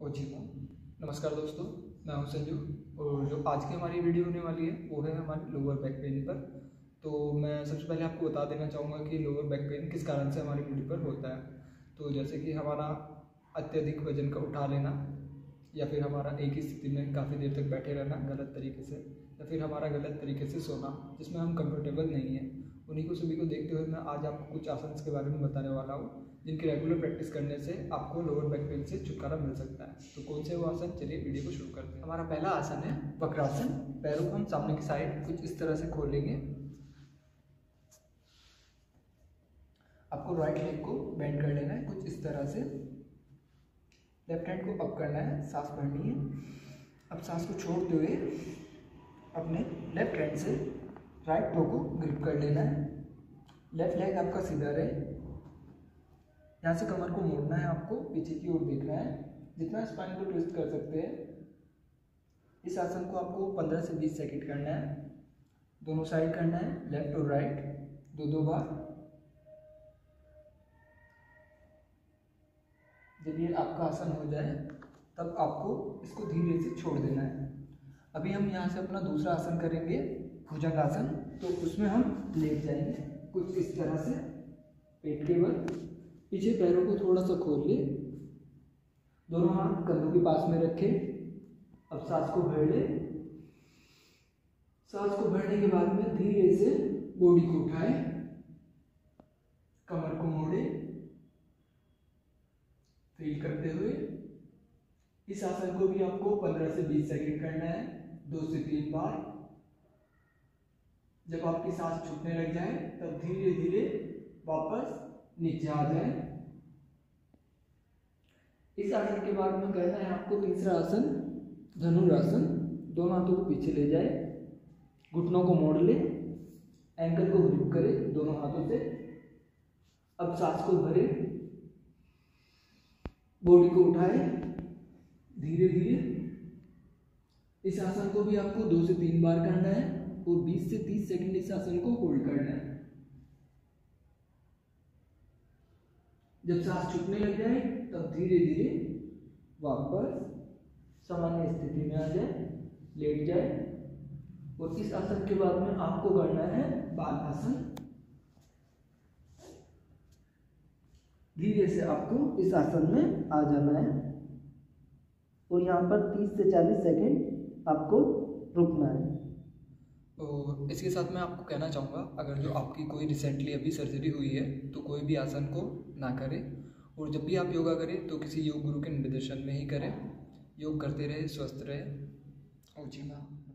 हाँ नमस्कार दोस्तों, मैं हूँ संजू और जो आज की हमारी वीडियो होने वाली है, वो है हमारे लोअर बैक पेन पर। तो मैं सबसे पहले आपको बता देना चाहूँगा कि लोअर बैक पेन किस कारण से हमारी बॉडी पर होता है। तो जैसे कि हमारा अत्यधिक वज़न का उठा लेना, या फिर हमारा एक ही स्थिति में काफ़ी देर तक बैठे रहना गलत तरीके से, या फिर हमारा गलत तरीके से सोना, जिसमें हम कंफर्टेबल नहीं हैं, उन्हीं को सभी को देखते हुए मैं आज आपको कुछ आसन के बारे में बताने वाला हूँ। जिनकी रेगुलर प्रैक्टिस करने से आपको लोअर बैक पेन से छुटकारा मिल सकता है। तो कौन से वो आसन? चलिए वीडियो को शुरू करते हैं। हमारा पहला आसन है वक्रासन। पैरों को हम सामने की साइड कुछ इस तरह से खोलेंगे। आपको राइट लेग को बेंड कर लेना है, कुछ इस तरह से। लेफ़्ट हैंड को अप करना है, सांस भरनी है। अब सांस को छोड़ते हुए अपने लेफ़्ट हैंड से राइट टो को ग्रिप कर लेना है। लेफ़्ट लेग आपका सीधा रहे। यहाँ से कमर को मोड़ना है आपको, पीछे की ओर देखना है। जितना स्पाइन को ट्विस्ट कर सकते हैं, इस आसन को आपको 15 से 20 सेकंड करना है। दोनों साइड करना है लेफ़्ट और राइट दो दो बार। जब ये आपका आसन हो जाए, तब आपको इसको धीरे से छोड़ देना है। अभी हम यहाँ से अपना दूसरा आसन करेंगे, भुजंग आसन। तो उसमें हम लेट जाएँगे। कुछ इस तरह से पेट के बल। पीछे पैरों को थोड़ा सा खोल ले दोनों हाथ कंधों के पास में रखे। अब सांस को भर ले सांस को भरने के बाद में धीरे से बॉडी को उठाए, कमर को मोड़े फील करते हुए। इस आसन को भी आपको 15 से 20 सेकंड करना है, दो से तीन बार। जब आपकी सांस छूटने लग जाए, तब धीरे धीरे वापस नीचे आ जाए। इस आसन के बाद में करना है आपको तीसरा आसन, धनुरासन, दोनों हाथों को पीछे ले जाए, घुटनों को मोड़ ले एंकल को ग्रिप करे, दोनों हाथों से, अब सांस को भरे बॉडी को उठाए, धीरे धीरे। इस आसन को भी आपको दो से तीन बार करना है और 20 से 30 सेकंड इस आसन को होल्ड करना है। जब सांस छूटने लग जाए, तब धीरे धीरे वापस सामान्य स्थिति में आ जाए, लेट जाए। और इस आसन के बाद में आपको करना है बाल आसन धीरे से आपको इस आसन में आ जाना है। और यहाँ पर 30 से 40 सेकंड आपको रुकना है। तो इसके साथ मैं आपको कहना चाहूँगा, अगर जो आपकी कोई रिसेंटली अभी सर्जरी हुई है तो कोई भी आसन को ना करें। और जब भी आप योगा करें तो किसी योग गुरु के निर्देशन में ही करें। योग करते रहे, स्वस्थ रहे। और जी हाँ।